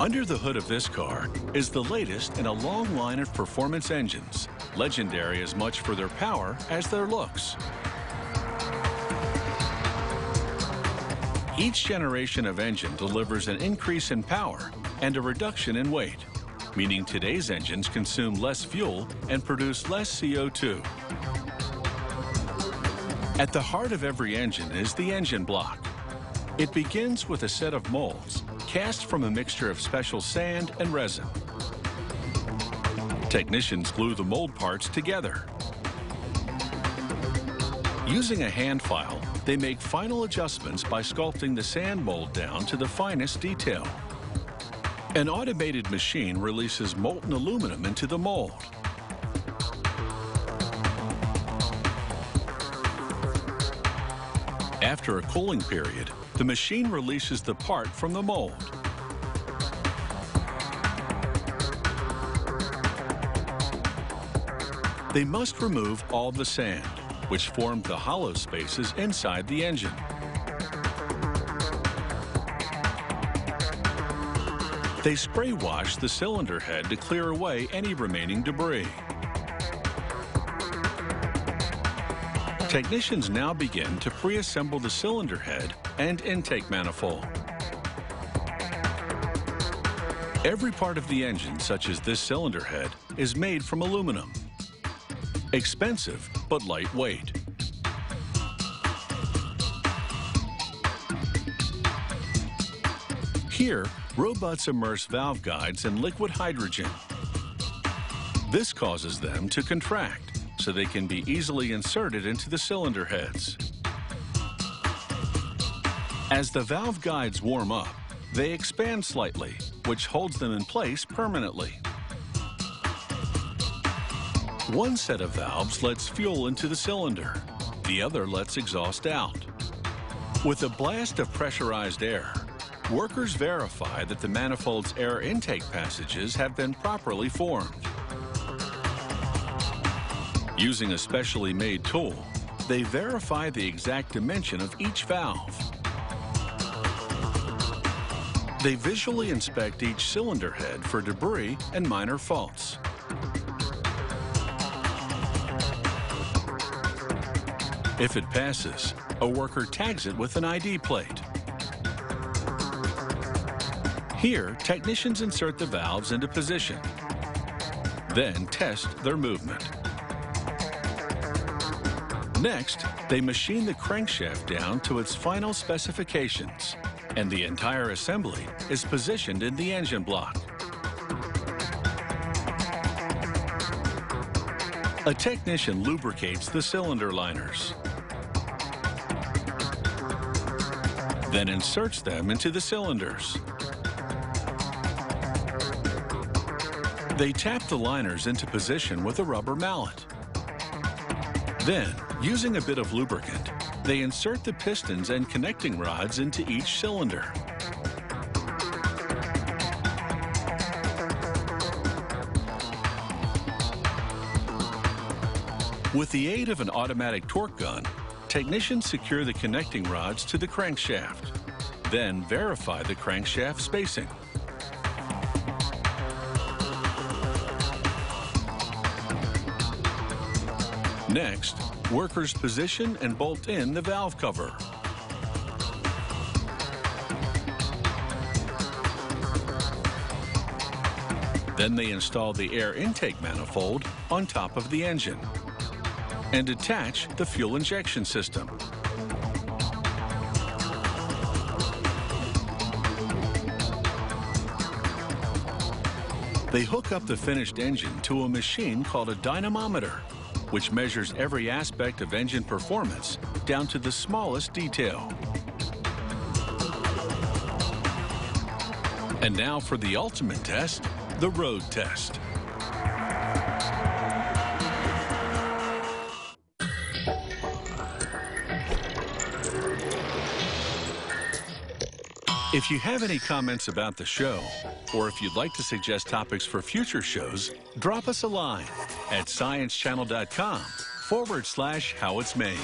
Under the hood of this car is the latest in a long line of performance engines, legendary as much for their power as their looks. Each generation of engine delivers an increase in power and a reduction in weight, meaning today's engines consume less fuel and produce less CO2. At the heart of every engine is the engine block. It begins with a set of molds cast from a mixture of special sand and resin. Technicians glue the mold parts together. Using a hand file, they make final adjustments by sculpting the sand mold down to the finest detail. An automated machine releases molten aluminum into the mold. After a cooling period, the machine releases the part from the mold. They must remove all the sand, which formed the hollow spaces inside the engine. They spray wash the cylinder head to clear away any remaining debris. Technicians now begin to pre-assemble the cylinder head and intake manifold. Every part of the engine, such as this cylinder head, is made from aluminum. Expensive, but lightweight. Here, robots immerse valve guides in liquid hydrogen. This causes them to contract so they can be easily inserted into the cylinder heads. As the valve guides warm up, they expand slightly, which holds them in place permanently. One set of valves lets fuel into the cylinder. The other lets exhaust out. With a blast of pressurized air, workers verify that the manifold's air intake passages have been properly formed. Using a specially made tool, they verify the exact dimension of each valve. They visually inspect each cylinder head for debris and minor faults. If it passes, a worker tags it with an ID plate. Here, technicians insert the valves into position, then test their movement. Next, they machine the crankshaft down to its final specifications, and the entire assembly is positioned in the engine block. A technician lubricates the cylinder liners, then inserts them into the cylinders. They tap the liners into position with a rubber mallet. Then, using a bit of lubricant, they insert the pistons and connecting rods into each cylinder. With the aid of an automatic torque gun, technicians secure the connecting rods to the crankshaft, then verify the crankshaft spacing. Next, workers position and bolt in the valve cover. Then they install the air intake manifold on top of the engine and attach the fuel injection system. They hook up the finished engine to a machine called a dynamometer which measures every aspect of engine performance down to the smallest detail. And now for the ultimate test, the road test. If you have any comments about the show, or if you'd like to suggest topics for future shows, drop us a line at sciencechannel.com forward slash how it's made.